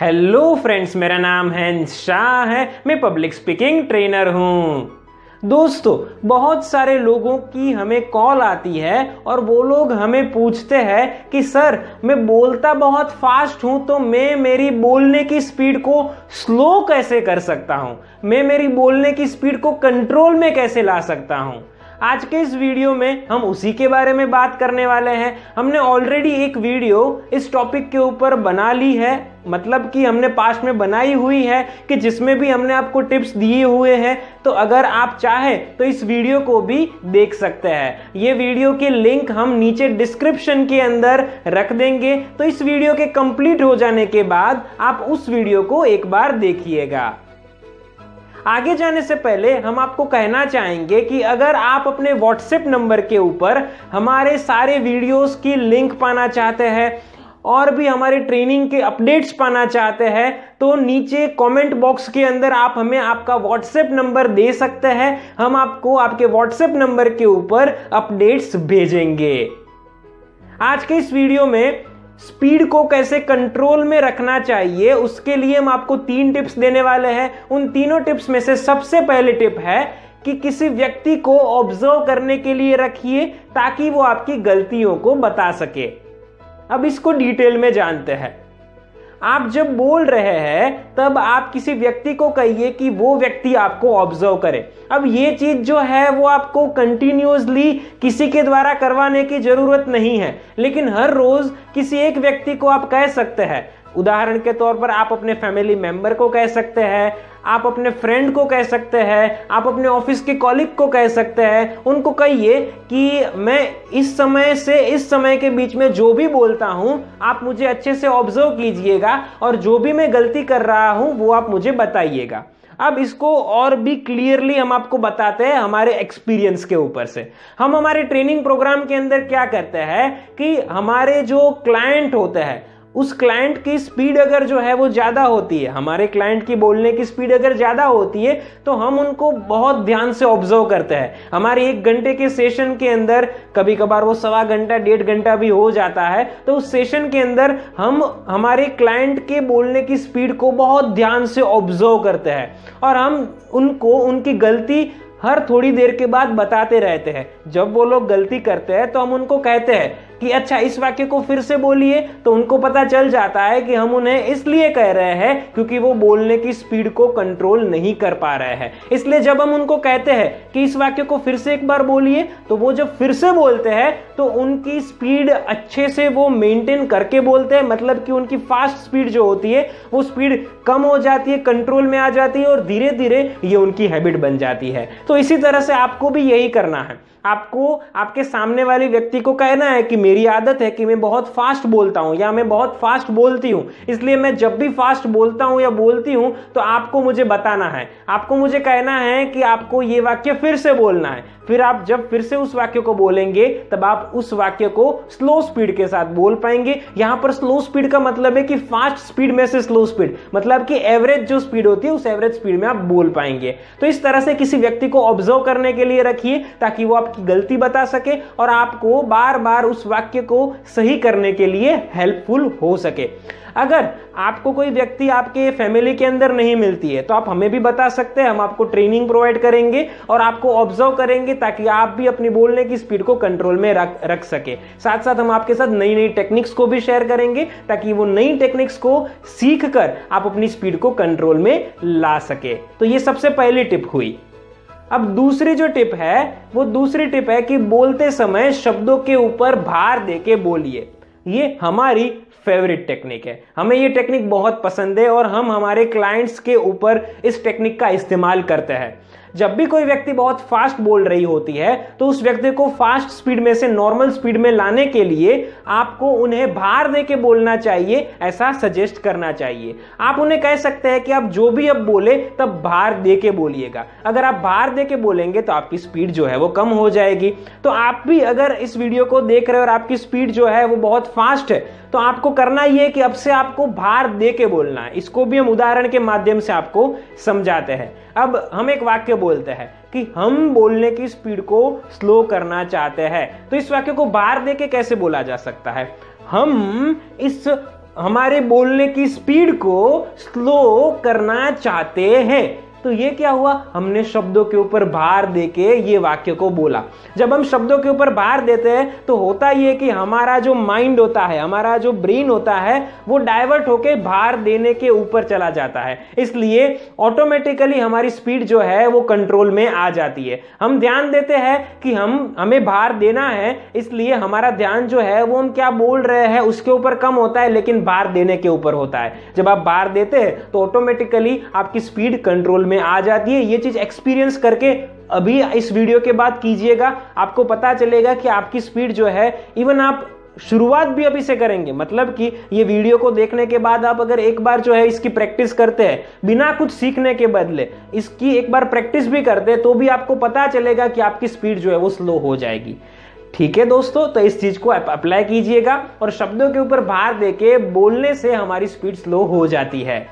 Hello friends मेरा नाम है शाह है। मैं पब्लिक स्पीकिंग ट्रेनर हूँ। दोस्तों, बहुत सारे लोगों की हमें कॉल आती है और वो लोग हमें पूछते हैं कि, सर, मैं बोलता बहुत फास्ट हूँ तो मैं मेरी बोलने की स्पीड को स्लो कैसे कर सकता हूँ? मैं मेरी बोलने की स्पीड को कंट्रोल में कैसे ला सकता हूँ? आज के इस वीडियो में हम उसी के बारे में बात करने वाले हैं। हमने ऑलरेडी एक वीडियो इस टॉपिक के ऊपर बना ली है। मतलब कि हमने पास्ट में बनाई हुई है कि जिसमें भी हमने आपको टिप्स दिए हुए हैं। तो अगर आप चाहें तो इस वीडियो को भी देख सकते हैं। ये वीडियो की लिंक हम नीचे डिस्क्रिप्शन के अंदर रख देंगे। तो इस वीडियो के कंप्लीट हो जाने के बाद आप उस वीडियो को एक बार देखिएगा। आगे जाने से पहले हम आपको कहना चाहेंगे कि अगर आप अपने व्हाट्सएप नंबर के ऊपर हमारे सारे वीडियोस की लिंक पाना चाहते हैं और भी हमारे ट्रेनिंग के अपडेट्स पाना चाहते हैं तो नीचे कमेंट बॉक्स के अंदर आप हमें आपका व्हाट्सएप नंबर दे सकते हैं। हम आपको आपके व्हाट्सएप नंबर के ऊपर अपडेट्स भेजेंगे। आज के इस वीडियो में स्पीड को कैसे कंट्रोल में रखना चाहिए, उसके लिए हम आपको तीन टिप्स देने वाले हैं। उन तीनों टिप्स में से सबसे पहले टिप है कि किसी व्यक्ति को ऑब्ज़र्व करने के लिए रखिए ताकि वो आपकी गलतियों को बता सके। अब इसको डिटेल में जानते हैं। आप जब बोल रहे हैं, तब आप किसी व्यक्ति को कहिए कि वो व्यक्ति आपको ऑब्ज़र्व करे। अब ये चीज़ जो है, वो आपको कंटिन्यूसली किसी के द्वारा करवाने की ज़रूरत नहीं है। लेकिन हर रोज किसी एक व्यक्ति को आप कह सकते हैं। उदाहरण के तौर पर आप अपने फैमिली मेंबर को कह सकते हैं आप अपने फ्रेंड को कह सकते हैं, आप अपने ऑफ़िस के कॉलिग को कह सकते हैं, उनको कहिए कि मैं इस समय से इस समय के बीच में जो भी बोलता हूँ, आप मुझे अच्छे से ऑब्ज़र्व कीजिएगा और जो भी मैं गलती कर रहा हूँ, वो आप मुझे बताइएगा। अब इसको और भी क्लियरली हम आपको बताते हैं हमारे एक्सपीरियंस के ऊपर से। हम हमारे ट्रेनिंग प्रोग्राम के अंदर क्या करते हैं कि हमारे जो क्लाइंट होते हैं उस क्लाइंट की स्पीड अगर जो है वो ज़्यादा होती है, हमारे क्लाइंट की बोलने की स्पीड अगर ज़्यादा होती है तो हम उनको बहुत ध्यान से ऑब्ज़र्व करते हैं। हमारे एक घंटे के सेशन के अंदर कभी कभार वो सवा घंटा, डेढ़ घंटा भी हो जाता है तो उस सेशन के अंदर हम हमारे क्लाइंट के बोलने की स्पीड को बहुत ध्यान से ऑब्ज़र्व करते हैं और हम उनको, उनकी गलती हर थोड़ी देर के बाद बताते रहते हैं। जब वो लोग गलती करते हैं तो हम उनको कहते हैं कि अच्छा इस वाक्य को फिर से बोलिए तो उनको पता चल जाता है कि हम उन्हें इसलिए कह रहे हैं क्योंकि वो बोलने की स्पीड को कंट्रोल नहीं कर पा रहे हैं। इसलिए जब हम उनको कहते हैं कि इस वाक्य को फिर से एक बार बोलिए तो वो जब फिर से बोलते हैं तो उनकी स्पीड अच्छे से वो मेंटेन करके बोलते हैं मतलब कि उनकी फास्ट स्पीड जो होती है, वो स्पीड कम हो जाती है कंट्रोल में आ जाती है और धीरे धीरे ये उनकी हैबिट बन जाती है। तो इसी तरह से आपको भी यही करना है। आपको, आपके सामने वाले व्यक्ति को कहना है कि मेरी आदत है कि मैं बहुत फास्ट बोलता हूँ या मैं बहुत फास्ट बोलती हूँ। इसलिए मैं जब भी फास्ट बोलता हूँ या बोलती हूँ तो आपको मुझे बताना है। आपको मुझे कहना है कि आपको ये वाक्य फिर से बोलना है। फिर आप जब फिर से उस वाक्य को बोलेंगे, तब आप उस वाक्य को स्लो स्पीड के साथ बोल पाएँगे। यहाँ पर स्लो स्पीड का मतलब है कि फास्ट स्पीड में से स्लो स्पीड मतलब कि एवरेज जो स्पीड होती है, उस एवरेज स्पीड में आप बोल पाएँगे। तो इस तरह से किसी व्यक्ति को ऑब्ज़र्व करने के लिए रखिए, ताकि वो आपकी गलती बता सके और आपको बार बार उस वाक्य को सही करने के लिए हेल्पफुल हो सके। अगर आपको कोई व्यक्ति आपके फैमिली के अंदर नहीं मिलती है तो आप हमें भी बता सकते हैं, हम आपको ट्रेनिंग प्रोवाइड करेंगे और आपको ऑब्ज़र्व करेंगे ताकि आप भी अपनी बोलने की स्पीड को कंट्रोल में रख रख सके। साथ साथ हम आपके साथ नई नई टेक्निक्स को भी शेयर करेंगे ताकि वो नई टेक्निक्स को सीख कर आप अपनी स्पीड को कंट्रोल में ला सके। तो ये सबसे पहली टिप हुई। अब दूसरी जो टिप है, वो दूसरी टिप है कि बोलते समय शब्दों के ऊपर भार देके बोलिए। ये हमारी फेवरेट टेक्निक है। हमें ये टेक्निक बहुत पसंद है और हम हमारे क्लाइंट्स के ऊपर इस टेक्निक का इस्तेमाल करते हैं। जब भी कोई व्यक्ति बहुत फास्ट बोल रही होती है तो उस व्यक्ति को फास्ट स्पीड में से नॉर्मल स्पीड में लाने के लिए आपको उन्हें भार दे के बोलना चाहिए, ऐसा सजेस्ट करना चाहिए। आप उन्हें कह सकते हैं कि आप जो भी अब बोले, तब भार दे के बोलिएगा। अगर आप भार दे के बोलेंगे तो आपकी स्पीड जो है वो कम हो जाएगी। तो आप भी अगर इस वीडियो को देख रहे हो और आपकी स्पीड जो है वो बहुत फास्ट है तो आपको करना यह कि अब से आपको भार दे के बोलना है। इसको भी हम उदाहरण के माध्यम से आपको समझाते हैं। अब हम एक वाक्य बोलते हैं कि हम बोलने की स्पीड को स्लो करना चाहते हैं। तो इस वाक्य को बार दे के कैसे बोला जा सकता है? हम इस हमारे बोलने की स्पीड को स्लो करना चाहते हैं। तो ये क्या हुआ? हमने शब्दों के ऊपर भार देके ये वाक्य को बोला। जब हम शब्दों के ऊपर भार देते हैं तो होता ये कि हमारा जो माइंड होता है, हमारा जो ब्रेन होता है, वो डाइवर्ट होके भार देने के ऊपर चला जाता है। इसलिए ऑटोमेटिकली हमारी स्पीड जो है, वो कंट्रोल में आ जाती है। हम ध्यान देते हैं कि हम, हमें भार देना है, इसलिए हमारा ध्यान जो है, वो हम क्या बोल रहे हैं, उसके ऊपर कम होता है, लेकिन भार देने के ऊपर होता है। जब आप भार देते हैं तो ऑटोमेटिकली आपकी स्पीड कंट्रोल में आ जाती है। ये चीज़ एक्सपीरियंस करके अभी इस वीडियो के बाद कीजिएगा। आपको पता चलेगा कि आपकी स्पीड जो है इवन आप शुरुआत भी अभी से करेंगे। मतलब कि ये वीडियो को देखने के बाद आप अगर एक बार जो है इसकी प्रैक्टिस करते हैं, बिना कुछ सीखने के बदले इसकी एक बार प्रैक्टिस भी करते हैं तो भी आपको पता चलेगा कि आपकी स्पीड जो है वो स्लो हो जाएगी। ठीक है दोस्तों? तो इस चीज़ को अप्लाई कीजिएगा और शब्दों के ऊपर भार देके बोलने से हमारी स्पीड स्लो हो जाती है।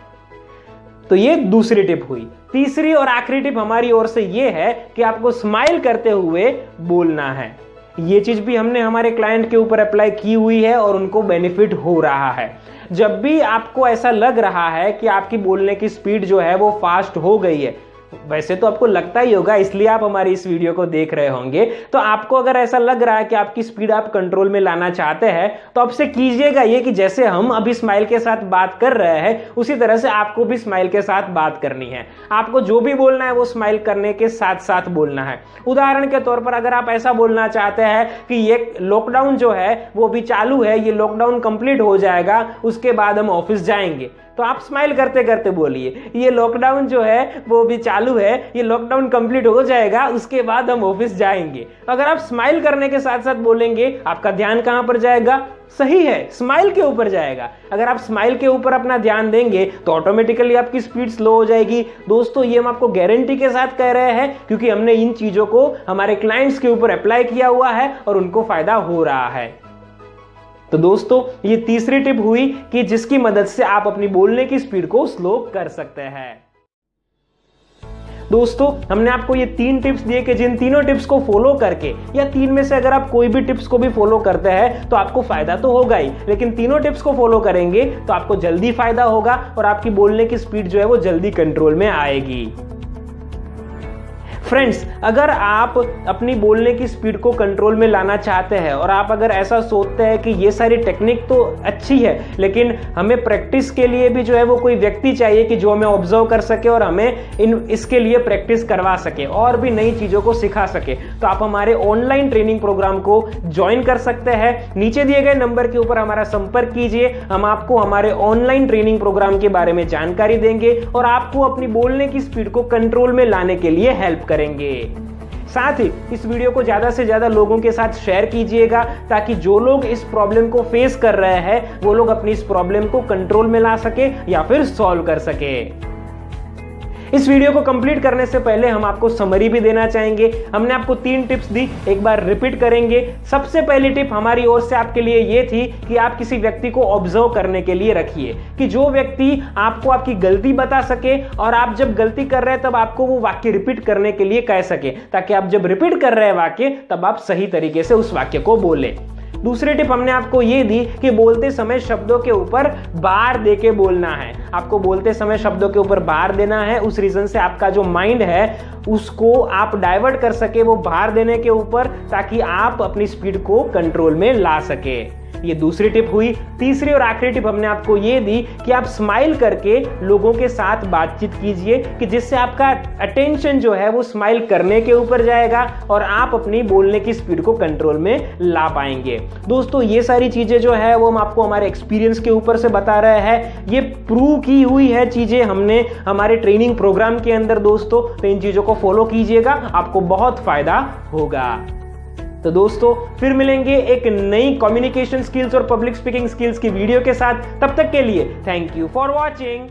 तो ये दूसरी टिप हुई। तीसरी और आखिरी टिप हमारी ओर से ये है कि आपको स्माइल करते हुए बोलना है। ये चीज़ भी हमने हमारे क्लाइंट के ऊपर अप्लाई की हुई है और उनको बेनिफिट हो रहा है। जब भी आपको ऐसा लग रहा है कि आपकी बोलने की स्पीड जो है वो फास्ट हो गई है वैसे तो आपको लगता ही होगा, इसलिए आप हमारी इस वीडियो को देख रहे होंगे। तो आपको अगर ऐसा लग रहा है कि आपकी स्पीड आप कंट्रोल में लाना चाहते हैं तो आपसे कीजिएगा ये कि जैसे हम अभी स्माइल के साथ बात कर रहे हैं, उसी तरह से आपको भी स्माइल के साथ बात करनी है। आपको जो भी बोलना है, वो स्माइल करने के साथ साथ बोलना है। उदाहरण के तौर पर अगर आप ऐसा बोलना चाहते हैं कि ये लॉकडाउन जो है, वो भी चालू है, ये लॉकडाउन कंप्लीट हो जाएगा, उसके बाद हम ऑफ़िस जाएँगे। तो आप स्माइल करते करते बोलिए, ये लॉकडाउन जो है, वो भी चालू है, ये लॉकडाउन कंप्लीट हो जाएगा, उसके बाद हम ऑफ़िस जाएँगे। अगर आप स्माइल करने के साथ साथ बोलेंगे, आपका ध्यान कहाँ पर जाएगा? सही है स्माइल के ऊपर जाएगा। अगर आप स्माइल के ऊपर अपना ध्यान देंगे तो ऑटोमेटिकली आपकी स्पीड स्लो हो जाएगी। दोस्तों, ये हम आपको गारंटी के साथ कह रहे हैं, क्योंकि हमने इन चीज़ों को हमारे क्लाइंट्स के ऊपर अप्लाई किया हुआ है और उनको फ़ायदा हो रहा है। तो दोस्तों, ये तीसरी टिप हुई कि जिसकी मदद से आप अपनी बोलने की स्पीड को स्लो कर सकते हैं। दोस्तों, हमने आपको ये तीन टिप्स दिए कि जिन तीनों टिप्स को फॉलो करके, या तीन में से अगर आप कोई भी टिप्स को भी फॉलो करते हैं तो आपको फ़ायदा तो होगा ही। लेकिन तीनों टिप्स को फॉलो करेंगे तो आपको जल्दी फ़ायदा होगा और आपकी बोलने की स्पीड जो है वो जल्दी कंट्रोल में आएगी। फ्रेंड्स अगर आप अपनी बोलने की स्पीड को कंट्रोल में लाना चाहते हैं और आप अगर ऐसा सोचते हैं कि ये सारी टेक्निक तो अच्छी है, लेकिन हमें प्रैक्टिस के लिए भी जो है वो कोई व्यक्ति चाहिए कि जो हमें ऑब्ज़र्व कर सके और हमें इन, इसके लिए प्रैक्टिस करवा सके और भी नई चीज़ों को सिखा सके। तो आप हमारे ऑनलाइन ट्रेनिंग प्रोग्राम को ज्वाइन कर सकते हैं। नीचे दिए गए नंबर के ऊपर हमारा संपर्क कीजिए। हम आपको हमारे ऑनलाइन ट्रेनिंग प्रोग्राम के बारे में जानकारी देंगे और आपको अपनी बोलने की स्पीड को कंट्रोल में लाने के लिए हेल्प करेंगे। करेंगे। साथ ही इस वीडियो को ज़्यादा से ज़्यादा लोगों के साथ शेयर कीजिएगा, ताकि जो लोग इस प्रॉब्लम को फेस कर रहे हैं, वो लोग अपनी इस प्रॉब्लम को कंट्रोल में ला सके या फिर सॉल्व कर सके। इस वीडियो को कंप्लीट करने से पहले हम आपको समरी भी देना चाहेंगे। हमने आपको तीन टिप्स दी, एक बार रिपीट करेंगे। सबसे पहली टिप हमारी ओर से आपके लिए ये थी कि आप किसी व्यक्ति को ऑब्ज़र्व करने के लिए रखिए, कि जो व्यक्ति आपको आपकी गलती बता सके और आप जब गलती कर रहे हैं, तब आपको वो वाक्य रिपीट करने के लिए कह सके। ताकि आप जब रिपीट कर रहे हैं वाक्य, तब आप सही तरीके से उस वाक्य को बोले। दूसरी टिप हमने आपको ये दी कि बोलते समय शब्दों के ऊपर बार दे के बोलना है। आपको बोलते समय शब्दों के ऊपर बार देना है, उस रीजन से आपका जो माइंड है, उसको आप डाइवर्ट कर सके वो बार देने के ऊपर, ताकि आप अपनी स्पीड को कंट्रोल में ला सके। ये दूसरी टिप हुई। तीसरी और आखिरी टिप हमने आपको ये दी कि आप स्माइल करके लोगों के साथ बातचीत कीजिए कि जिससे आपका अटेंशन जो है वो स्माइल करने के ऊपर जाएगा और आप अपनी बोलने की स्पीड को कंट्रोल में ला पाएँगे। दोस्तों, ये सारी चीज़ें जो है वो हम आपको हमारे एक्सपीरियंस के ऊपर से बता रहे हैं। ये प्रूव की हुई है चीज़ें हमने हमारे ट्रेनिंग प्रोग्राम के अंदर, दोस्तों। तो इन चीज़ों को फॉलो कीजिएगा, आपको बहुत फ़ायदा होगा। तो दोस्तों, फिर मिलेंगे एक नई कम्युनिकेशन स्किल्स और पब्लिक स्पीकिंग स्किल्स की वीडियो के साथ। तब तक के लिए थैंक यू फॉर वॉचिंग